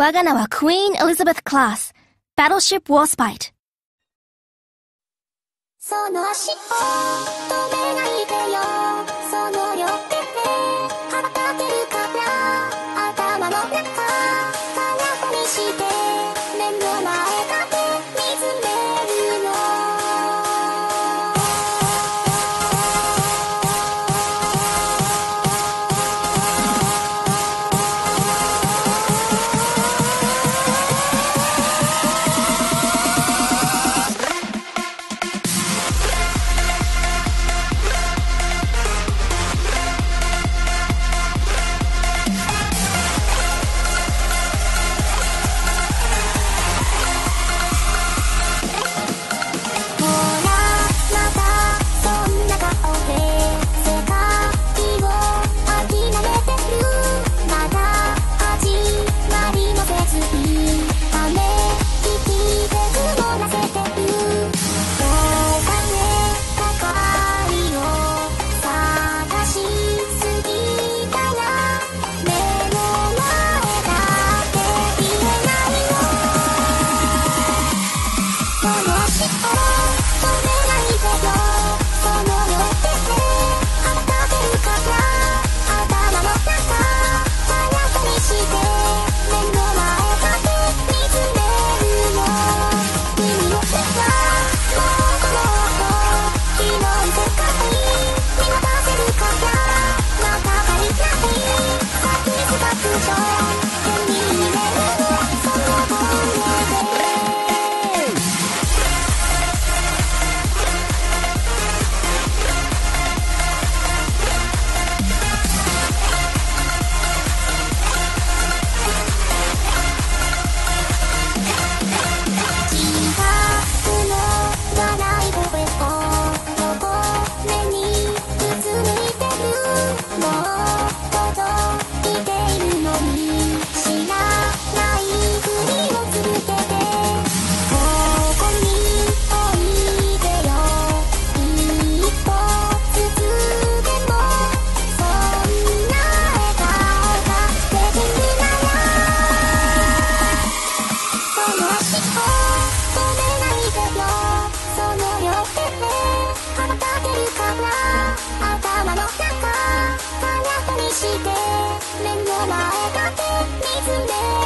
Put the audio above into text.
我が名は Queen Elizabeth Class Battleship Warspite その足を止めないでよ頭の中はなぽにして目の前だけ見つめ